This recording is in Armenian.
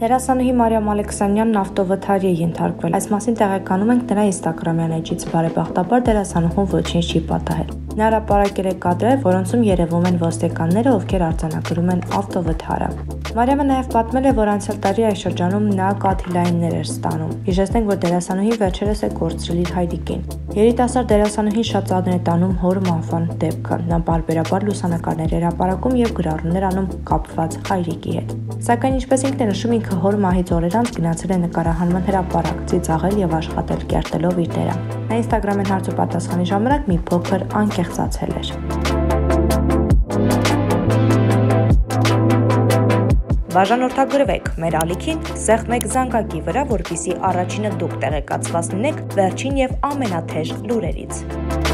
Դերասանուհի Մարիամ Ալեքսանյանն ավտովթարի է ենթարկվել։ Այս մասին տեղեկանում ենք նրա Instagram-յան էջից։ Բարեբախտաբար դերասանուհուն ոչինչ չի պատահել։ Նա հրապարակել է կադրեր, որոնցում երևում են ոստիկանները, ովքեր արձանագրում են ավտովթարը։ Մարիամը նաև պատմել է, որ անցյալ տարի այս շրջանում նա կաթիլայիններ էր ստանում։ Հիշեցնենք, որ դերասանուհին վերջերս է կորցրել իր հայրիկին։ Երիտասարդ դերասանուհին շատ ծանր է տանում հոր մահվան դեպքը։ Նա բարբերաբար լուսանկարներ էր հրապարակում եւ գրառումներ անում կապված հայրիկի հետ։ Սակայն ինչպես ինքն է նշում, ինքը հոր մահից օրեր անց գնացել է նկարահանման հրապարակ, ծիծաղել եւ աշխատել կերտելով իր դերը։ Նա Instagram-ին հարց ու պատասխանի ժամանակ մի փոքր անկեղծացել էր։ Բաժանորդագրվեք մեր ալիքին, սեղմեք զանգակի վրա, որպիսի առաջինը դուք տեղեկացված լինեք վերջին եւ ամենաթեժ լուրերից։